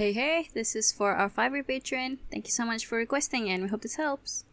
Hey, hey, this is for our Fiverr patron. Thank you so much for requesting, and we hope this helps.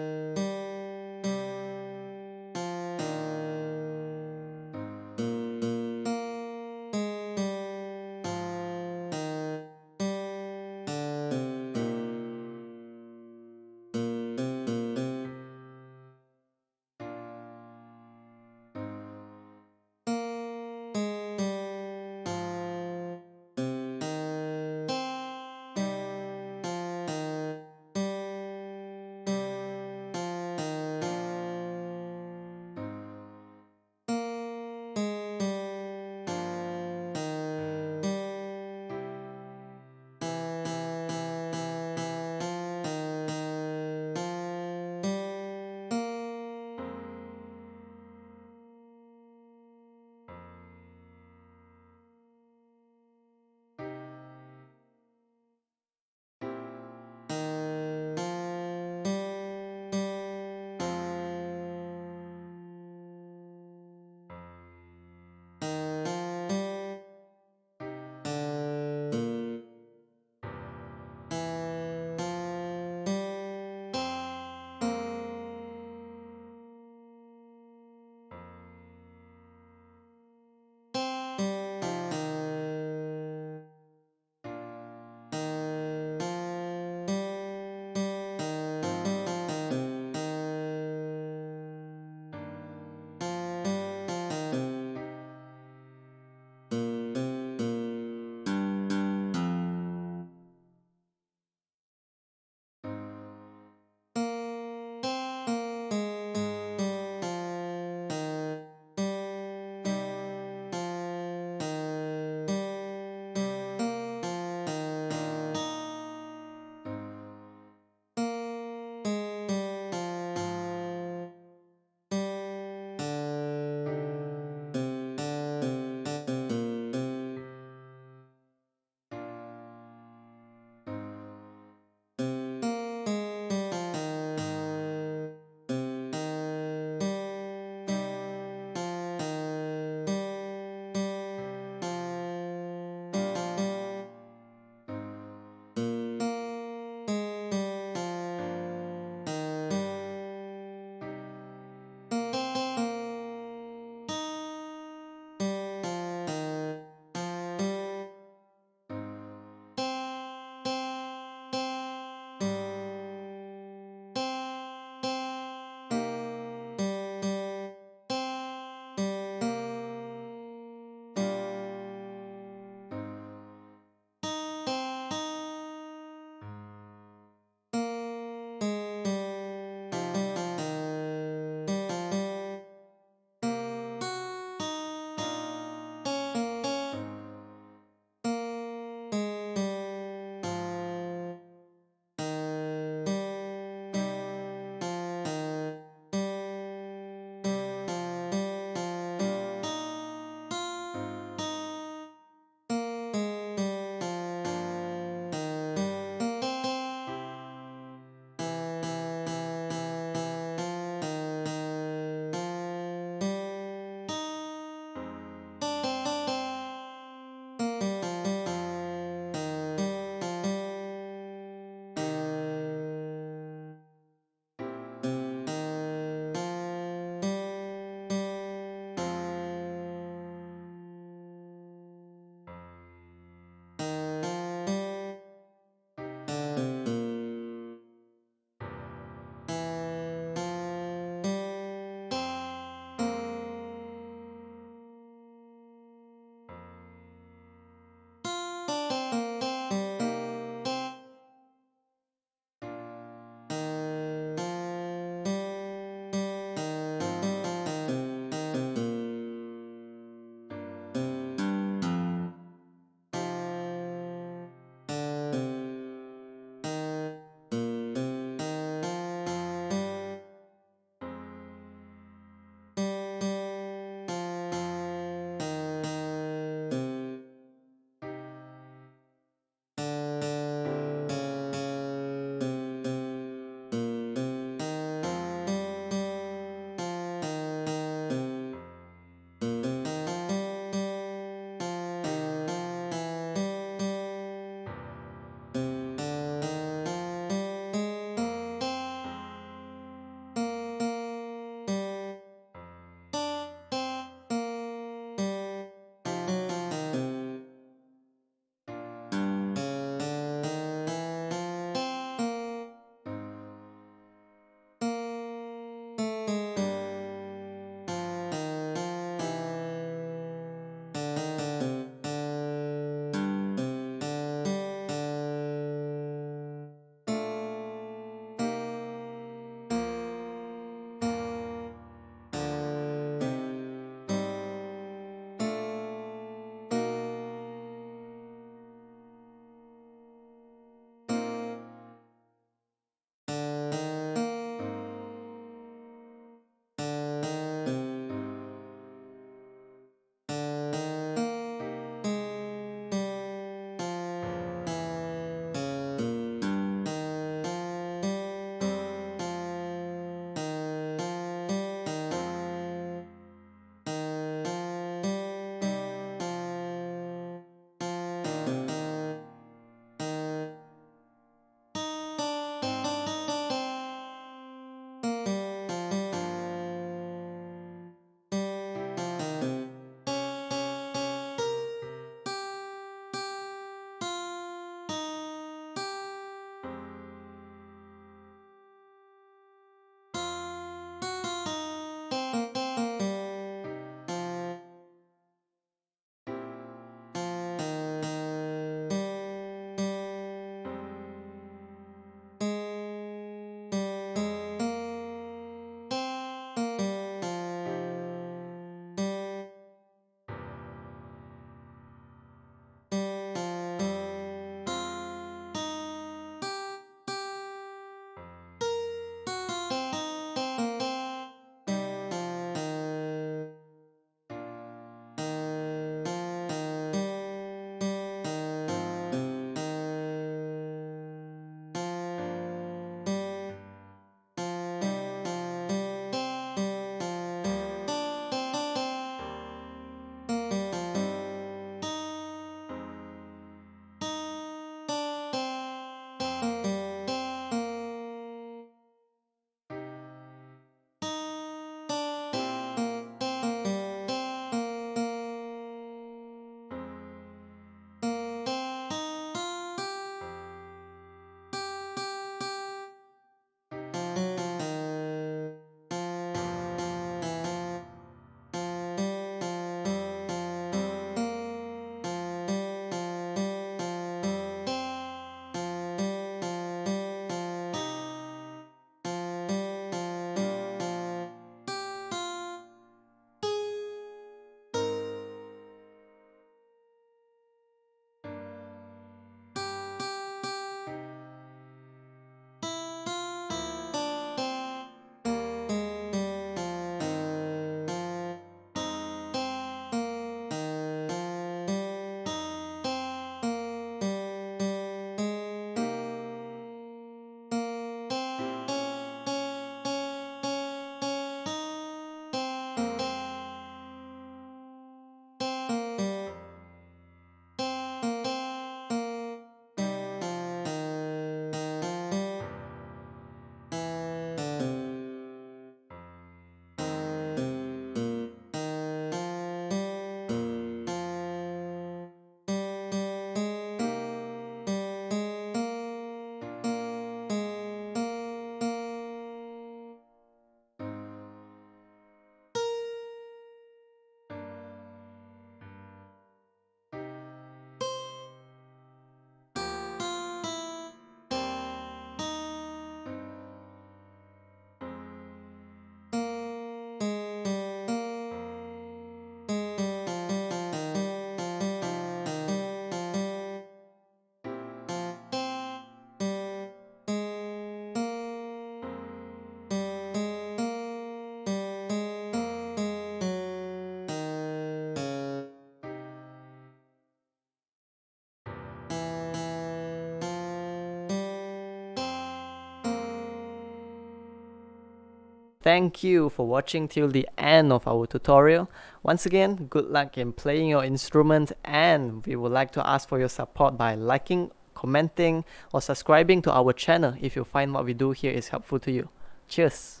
Thank you for watching till the end of our tutorial. Once again, good luck in playing your instrument and we would like to ask for your support by liking, commenting or subscribing to our channel if you find what we do here is helpful to you. Cheers!